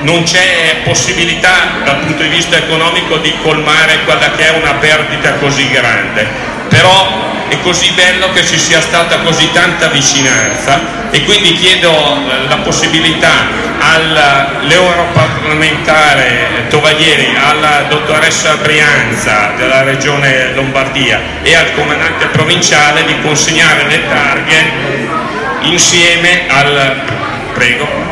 non c'è possibilità dal punto di vista economico di colmare quella che è una perdita così grande, però è così bello che ci sia stata così tanta vicinanza e quindi chiedo la possibilità all'europarlamentare Tovaglieri, alla dottoressa Brianza della regione Lombardia e al comandante provinciale di consegnare le targhe insieme al... prego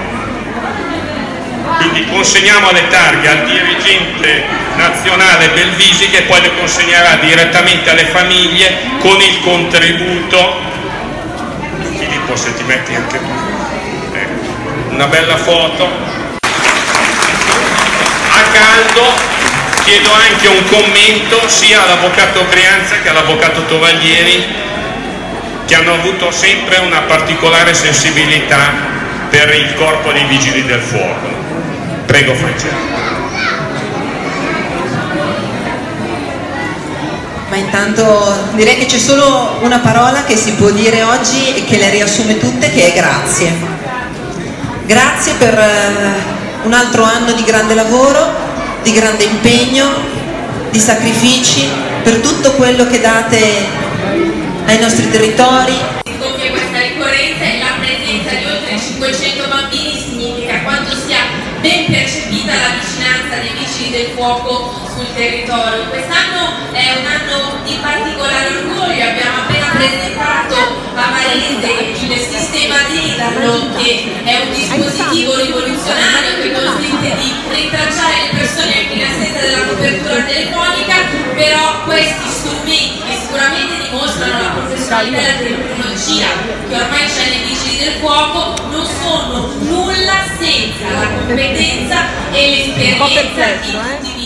quindi consegniamo le targhe al dirigente nazionale del Visi che poi le consegnerà direttamente alle famiglie con il contributo. Filippo se ti metti anche tu. Ecco. una bella foto. A caldo chiedo anche un commento sia all'avvocato Brianza che all'avvocato Tovaglieri che hanno avuto sempre una particolare sensibilità per il corpo dei vigili del fuoco Prego Francesco. Ma intanto direi che c'è solo una parola che si può dire oggi e che le riassume tutte, che è grazie. Grazie per eh, un altro anno di grande lavoro, di grande impegno, di sacrifici, per tutto quello che date ai nostri territori. Ben percepita la vicinanza dei vigili del fuoco sul territorio. Quest'anno è un anno di particolare orgoglio, abbiamo appena presentato a Varese il sistema DIDAR che è un dispositivo rivoluzionario che consente di rintracciare le persone in assenza della copertura telefonica, però questi strumenti che sicuramente dimostrano la professionalità e la tecnologia che ormai c'è nei vigili del fuoco non sono nulla senza la competenza e l'esperienza di tutti